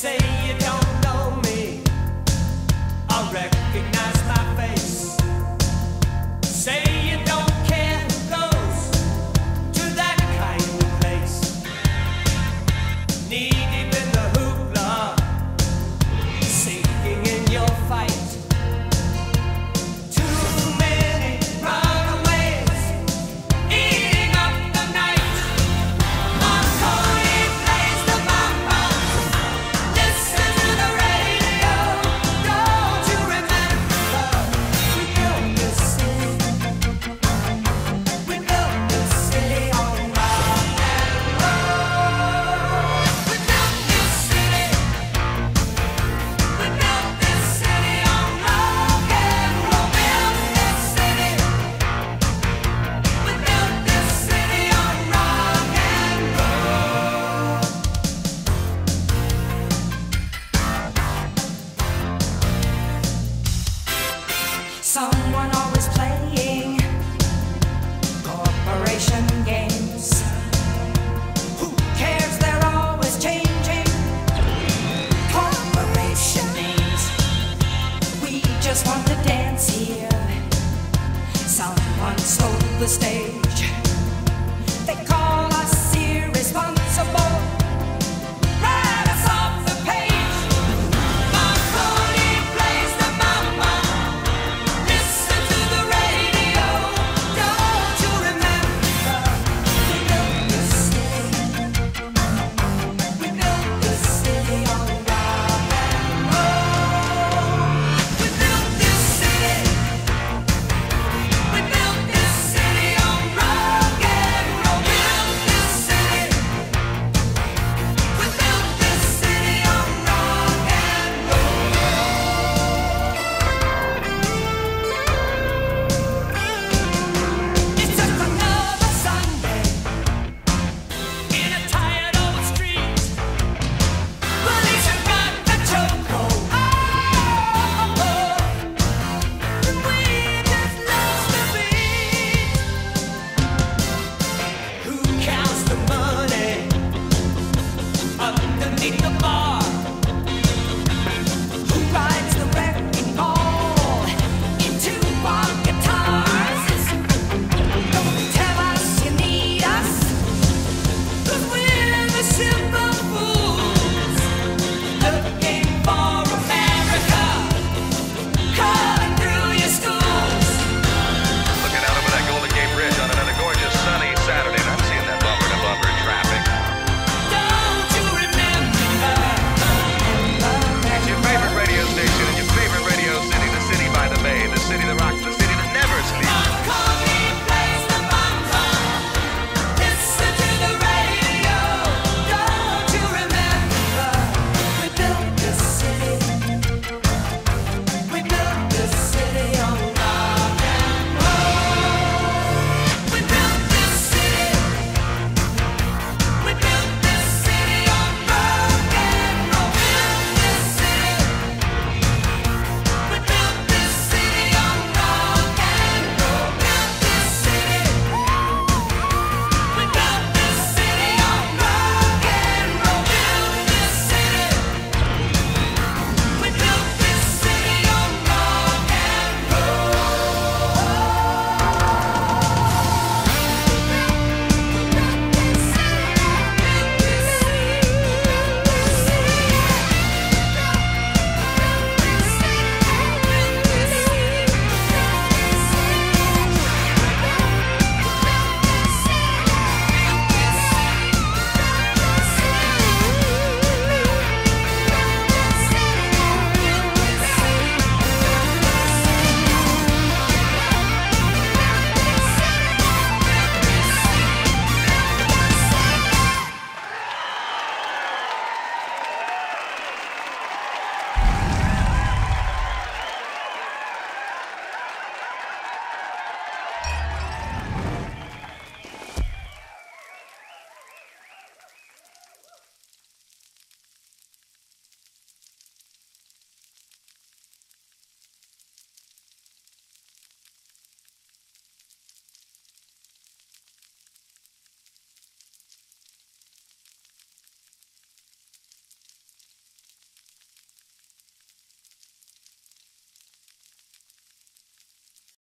Say To dance here. Someone stole the stage.